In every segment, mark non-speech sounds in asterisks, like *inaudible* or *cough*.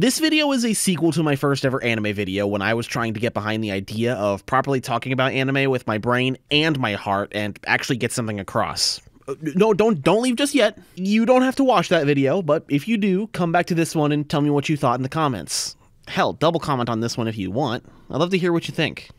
This video is a sequel to my first ever anime video when I was trying to get behind the idea of properly talking about anime with my brain and my heart and actually get something across. Uh, No, don't don't leave just yet. You don't have to watch that video, but if you do, come back to this one and tell me what you thought in the comments. Hell, double comment on this one if you want. I'd love to hear what you think.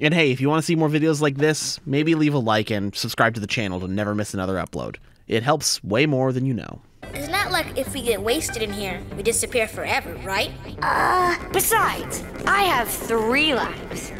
And hey, if you want to see more videos like this, maybe leave a like and subscribe to the channel to never miss another upload. It helps way more than you know. It's not like if we get wasted in here, we disappear forever, right? Uh, besides, I have three lives.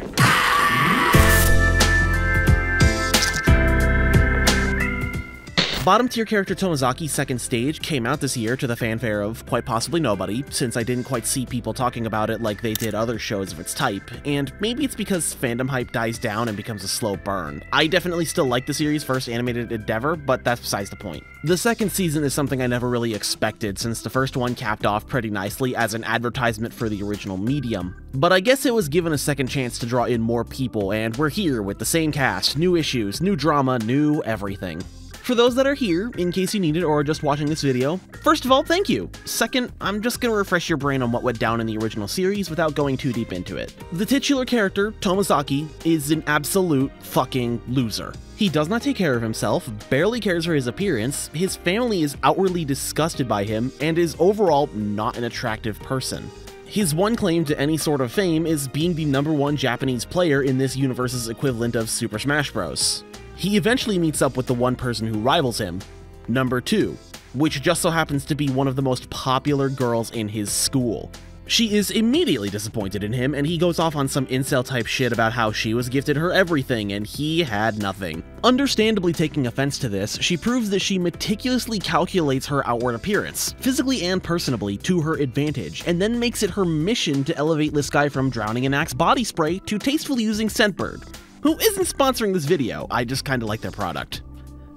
Bottom tier character Tomozaki's second stage came out this year to the fanfare of quite possibly nobody, since I didn't quite see people talking about it like they did other shows of its type, and maybe it's because fandom hype dies down and becomes a slow burn. I definitely still like the series' first animated endeavor, but that's besides the point. The second season is something I never really expected, since the first one capped off pretty nicely as an advertisement for the original medium. But I guess it was given a second chance to draw in more people, and we're here with the same cast, new issues, new drama, new everything. For those that are here, in case you need it or are just watching this video, first of all, thank you. Second, I'm just gonna refresh your brain on what went down in the original series without going too deep into it. The titular character, Tomozaki, is an absolute fucking loser. He does not take care of himself, barely cares for his appearance, his family is outwardly disgusted by him, and is overall not an attractive person. His one claim to any sort of fame is being the number one Japanese player in this universe's equivalent of Super Smash Bros. He eventually meets up with the one person who rivals him, number 2, which just so happens to be one of the most popular girls in his school. She is immediately disappointed in him, and he goes off on some incel type shit about how she was gifted her everything and he had nothing. Understandably taking offense to this, she proves that she meticulously calculates her outward appearance, physically and personably, to her advantage, and then makes it her mission to elevate this guy from drowning in Axe body spray to tastefully using Scentbird, who isn't sponsoring this video, I just kinda like their product.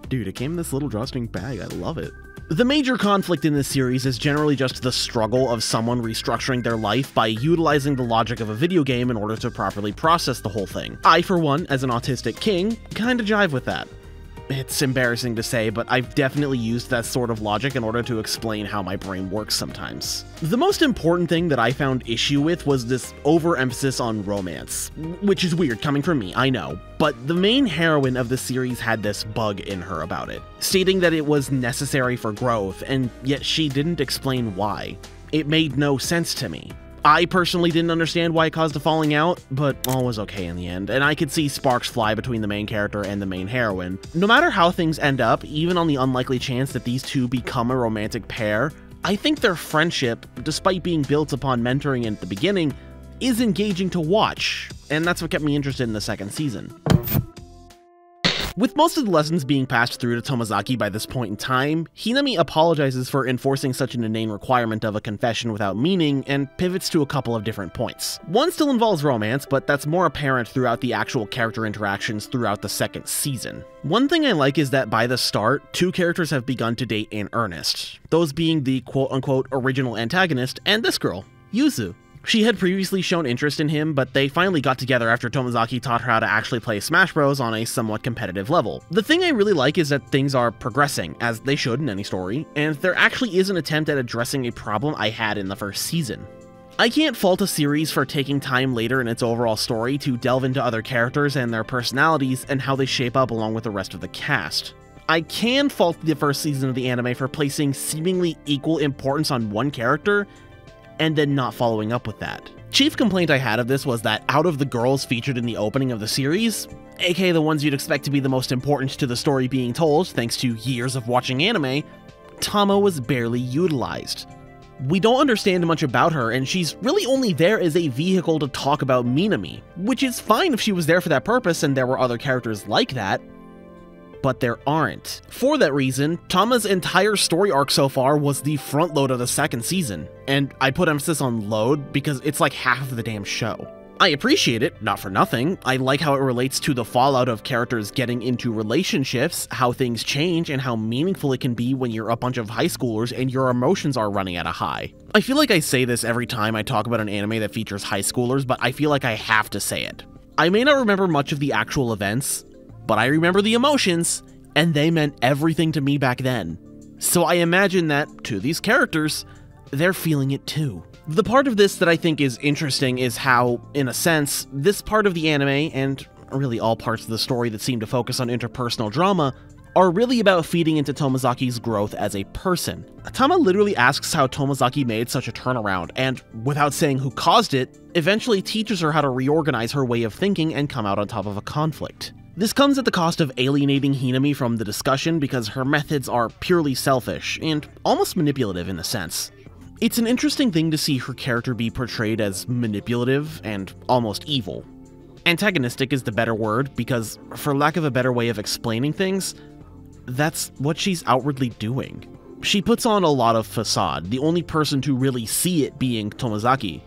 Dude, it came in this little drawstring bag, I love it. The major conflict in this series is generally just the struggle of someone restructuring their life by utilizing the logic of a video game in order to properly process the whole thing. I, for one, as an autistic king, kinda jive with that. It's embarrassing to say, but I've definitely used that sort of logic in order to explain how my brain works sometimes. The most important thing that I found issue with was this overemphasis on romance, which is weird coming from me, I know, but the main heroine of the series had this bug in her about it, stating that it was necessary for growth, and yet she didn't explain why. It made no sense to me. I personally didn't understand why it caused a falling out, but all was okay in the end, and I could see sparks fly between the main character and the main heroine. No matter how things end up, even on the unlikely chance that these two become a romantic pair, I think their friendship, despite being built upon mentoring at the beginning, is engaging to watch, and that's what kept me interested in the second season. With most of the lessons being passed through to Tomozaki by this point in time, Hinami apologizes for enforcing such an inane requirement of a confession without meaning and pivots to a couple of different points. One still involves romance, but that's more apparent throughout the actual character interactions throughout the second season. One thing I like is that by the start, two characters have begun to date in earnest, those being the quote unquote original antagonist and this girl, Yuzu. She had previously shown interest in him, but they finally got together after Tomozaki taught her how to actually play Smash Bros. on a somewhat competitive level. The thing I really like is that things are progressing, as they should in any story, and there actually is an attempt at addressing a problem I had in the first season. I can't fault a series for taking time later in its overall story to delve into other characters and their personalities and how they shape up along with the rest of the cast. I can fault the first season of the anime for placing seemingly equal importance on one character and then not following up with that. Chief complaint I had of this was that out of the girls featured in the opening of the series, aka the ones you'd expect to be the most important to the story being told thanks to years of watching anime, Tama was barely utilized. We don't understand much about her, and she's really only there as a vehicle to talk about Minami, which is fine if she was there for that purpose and there were other characters like that, but there aren't. For that reason, Tama's entire story arc so far was the front load of the second season, and I put emphasis on load because it's like half of the damn show. I appreciate it, not for nothing. I like how it relates to the fallout of characters getting into relationships, how things change, and how meaningful it can be when you're a bunch of high schoolers and your emotions are running at a high. I feel like I say this every time I talk about an anime that features high schoolers, but I feel like I have to say it. I may not remember much of the actual events, but I remember the emotions, and they meant everything to me back then. So I imagine that, to these characters, they're feeling it too. The part of this that I think is interesting is how, in a sense, this part of the anime, and really all parts of the story that seem to focus on interpersonal drama, are really about feeding into Tomozaki's growth as a person. Tama literally asks how Tomozaki made such a turnaround, and without saying who caused it, eventually teaches her how to reorganize her way of thinking and come out on top of a conflict. This comes at the cost of alienating Hinami from the discussion because her methods are purely selfish and almost manipulative in a sense. It's an interesting thing to see her character be portrayed as manipulative and almost evil. Antagonistic is the better word because, for lack of a better way of explaining things, that's what she's outwardly doing. She puts on a lot of facade, the only person to really see it being Tomozaki.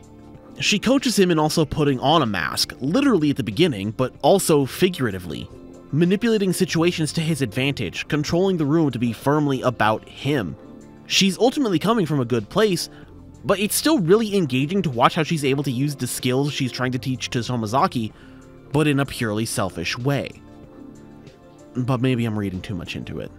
She coaches him in also putting on a mask, literally at the beginning, but also figuratively. Manipulating situations to his advantage, controlling the room to be firmly about him. She's ultimately coming from a good place, but it's still really engaging to watch how she's able to use the skills she's trying to teach to Tomozaki, but in a purely selfish way but maybe I'm reading too much into it.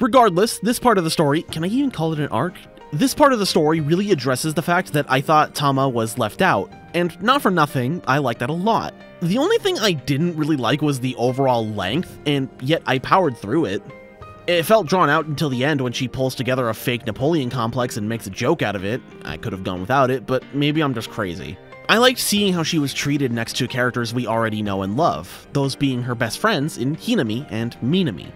Regardless, this part of the story, can I even call it an arc? This part of the story really addresses the fact that I thought Tama was left out, and not for nothing, I like that a lot. The only thing I didn't really like was the overall length, and yet I powered through it. It felt drawn out until the end when she pulls together a fake Napoleon complex and makes a joke out of it. I could have gone without it, but maybe I'm just crazy. I liked seeing how she was treated next to characters we already know and love, those being her best friends in Hinami and Minami.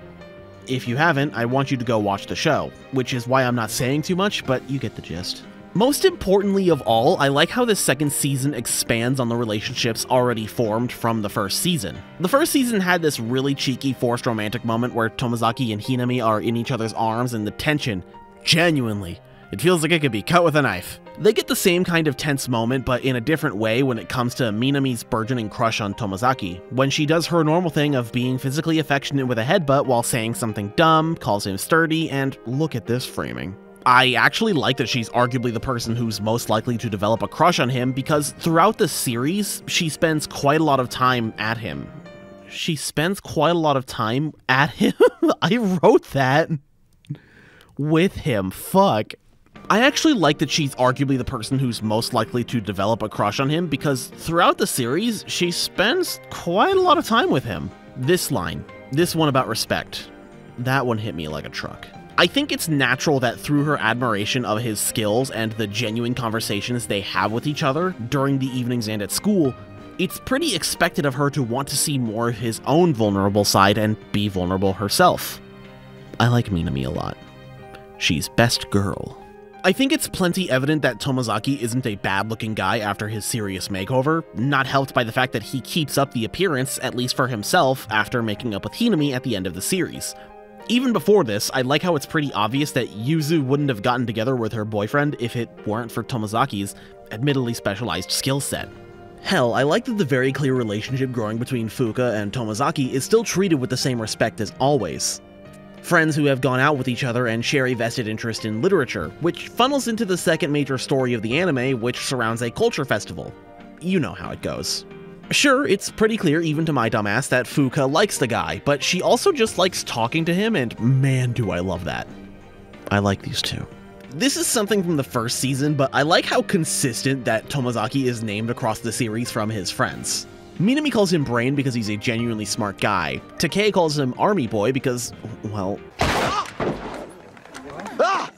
If you haven't, I want you to go watch the show, which is why I'm not saying too much, but you get the gist. Most importantly of all, I like how this second season expands on the relationships already formed from the first season. The first season had this really cheeky forced romantic moment where Tomozaki and Hinami are in each other's arms and the tension, genuinely, it feels like it could be cut with a knife. They get the same kind of tense moment, but in a different way when it comes to Minami's burgeoning crush on Tomozaki, when she does her normal thing of being physically affectionate with a headbutt while saying something dumb, calls him sturdy, and look at this framing. I actually like that she's arguably the person who's most likely to develop a crush on him because throughout the series, she spends quite a lot of time at him. She spends quite a lot of time at him? *laughs* I wrote that. With him. Fuck. I actually like that she's arguably the person who's most likely to develop a crush on him because throughout the series, she spends quite a lot of time with him. This line, this one about respect, that one hit me like a truck. I think it's natural that through her admiration of his skills and the genuine conversations they have with each other during the evenings and at school, it's pretty expected of her to want to see more of his own vulnerable side and be vulnerable herself. I like Minami a lot. She's best girl. I think it's plenty evident that Tomozaki isn't a bad looking guy after his serious makeover, not helped by the fact that he keeps up the appearance, at least for himself, after making up with Hinami at the end of the series. Even before this, I like how it's pretty obvious that Yuzu wouldn't have gotten together with her boyfriend if it weren't for Tomozaki's, admittedly specialized skill set. Hell, I like that the very clear relationship growing between Fuka and Tomozaki is still treated with the same respect as always friends who have gone out with each other and share a vested interest in literature, which funnels into the second major story of the anime, which surrounds a culture festival. You know how it goes. Sure, it's pretty clear even to my dumbass that Fuka likes the guy, but she also just likes talking to him, and man, do I love that. I like these two. This is something from the first season, but I like how consistent that Tomozaki is named across the series from his friends. Minami calls him Brain because he's a genuinely smart guy. Takei calls him Army Boy because, well... Ah!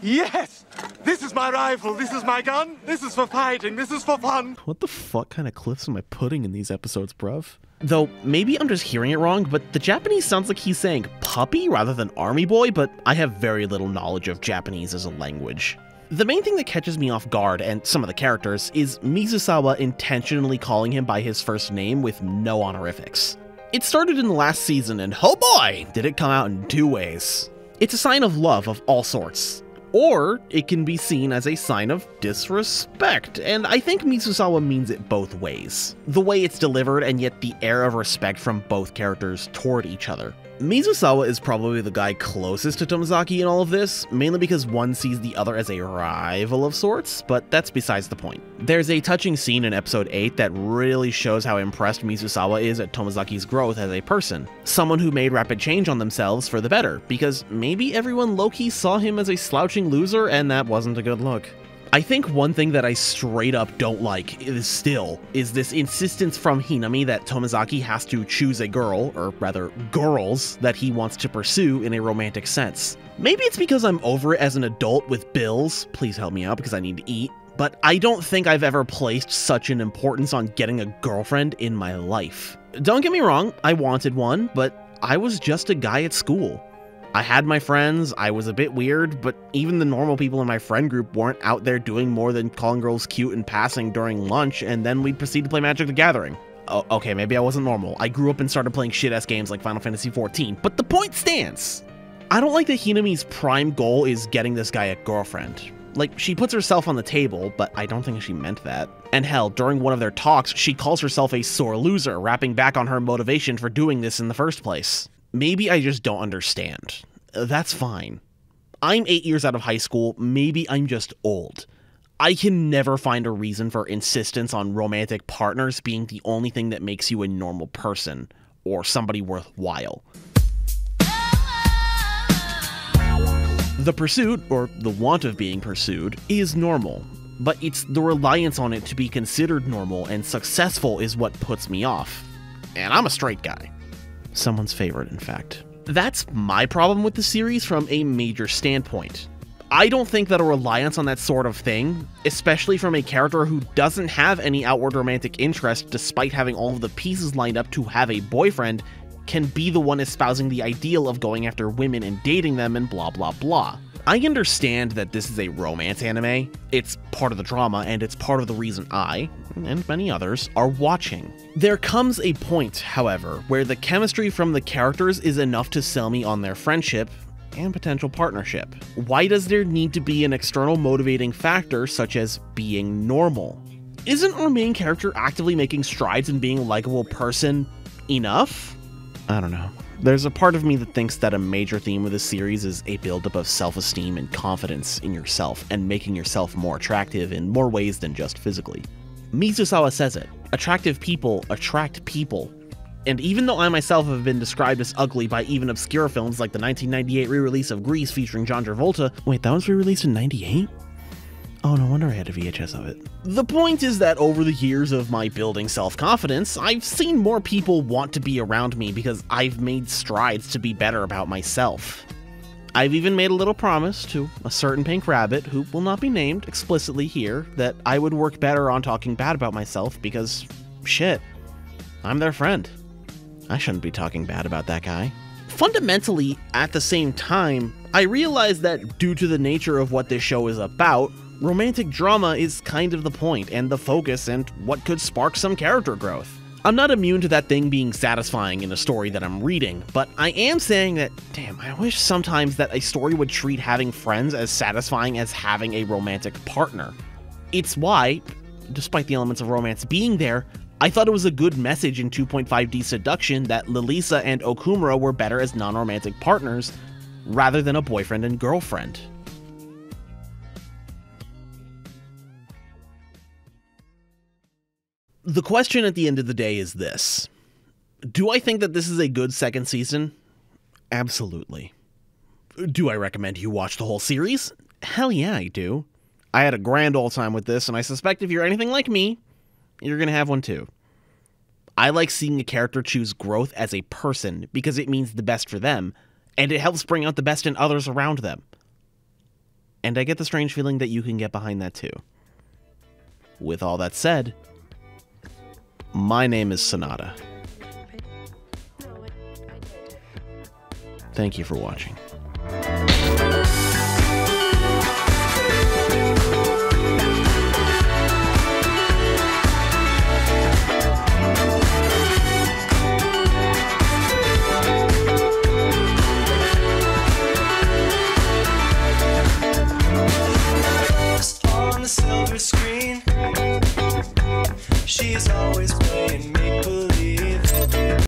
Yes! This is my rifle, this is my gun, this is for fighting, this is for fun! What the fuck kind of cliffs am I putting in these episodes, bruv? Though, maybe I'm just hearing it wrong, but the Japanese sounds like he's saying puppy rather than army boy, but I have very little knowledge of Japanese as a language. The main thing that catches me off guard, and some of the characters, is Mizusawa intentionally calling him by his first name with no honorifics. It started in the last season, and oh boy, did it come out in two ways. It's a sign of love of all sorts, or it can be seen as a sign of disrespect, and I think Mizusawa means it both ways. The way it's delivered, and yet the air of respect from both characters toward each other. Mizusawa is probably the guy closest to Tomozaki in all of this, mainly because one sees the other as a rival of sorts, but that's besides the point. There's a touching scene in episode 8 that really shows how impressed Mizusawa is at Tomozaki's growth as a person. Someone who made rapid change on themselves for the better, because maybe everyone low-key saw him as a slouching loser and that wasn't a good look. I think one thing that I straight up don't like is still is this insistence from Hinami that Tomozaki has to choose a girl, or rather girls, that he wants to pursue in a romantic sense. Maybe it's because I'm over it as an adult with bills, please help me out because I need to eat, but I don't think I've ever placed such an importance on getting a girlfriend in my life. Don't get me wrong, I wanted one, but I was just a guy at school. I had my friends, I was a bit weird, but even the normal people in my friend group weren't out there doing more than calling girls cute and passing during lunch, and then we'd proceed to play Magic the Gathering. Oh, okay, maybe I wasn't normal. I grew up and started playing shit-ass games like Final Fantasy XIV, but the point stands! I don't like that Hinami's prime goal is getting this guy a girlfriend. Like, she puts herself on the table, but I don't think she meant that. And hell, during one of their talks, she calls herself a sore loser, rapping back on her motivation for doing this in the first place. Maybe I just don't understand. That's fine. I'm eight years out of high school, maybe I'm just old. I can never find a reason for insistence on romantic partners being the only thing that makes you a normal person or somebody worthwhile. The pursuit, or the want of being pursued, is normal, but it's the reliance on it to be considered normal and successful is what puts me off. And I'm a straight guy. Someone's favorite, in fact. That's my problem with the series from a major standpoint. I don't think that a reliance on that sort of thing, especially from a character who doesn't have any outward romantic interest despite having all of the pieces lined up to have a boyfriend, can be the one espousing the ideal of going after women and dating them and blah blah blah. I understand that this is a romance anime, it's part of the drama, and it's part of the reason I, and many others, are watching. There comes a point, however, where the chemistry from the characters is enough to sell me on their friendship and potential partnership. Why does there need to be an external motivating factor such as being normal? Isn't our main character actively making strides in being a likable person enough? I don't know. There's a part of me that thinks that a major theme of this series is a buildup of self esteem and confidence in yourself and making yourself more attractive in more ways than just physically. Mizusawa says it attractive people attract people. And even though I myself have been described as ugly by even obscure films like the 1998 re release of Grease featuring John Travolta, wait, that was re released in 98? Oh, no wonder I had a VHS of it. The point is that over the years of my building self confidence, I've seen more people want to be around me because I've made strides to be better about myself. I've even made a little promise to a certain pink rabbit, who will not be named explicitly here, that I would work better on talking bad about myself because, shit, I'm their friend. I shouldn't be talking bad about that guy. Fundamentally, at the same time, I realize that due to the nature of what this show is about, romantic drama is kind of the point and the focus and what could spark some character growth. I'm not immune to that thing being satisfying in a story that I'm reading, but I am saying that, damn, I wish sometimes that a story would treat having friends as satisfying as having a romantic partner. It's why, despite the elements of romance being there, I thought it was a good message in 2.5D Seduction that Lilisa and Okumura were better as non romantic partners rather than a boyfriend and girlfriend. The question at the end of the day is this Do I think that this is a good second season? Absolutely. Do I recommend you watch the whole series? Hell yeah, I do. I had a grand old time with this, and I suspect if you're anything like me, you're going to have one too. I like seeing a character choose growth as a person because it means the best for them, and it helps bring out the best in others around them. And I get the strange feeling that you can get behind that too. With all that said, my name is Sonata. Thank you for watching.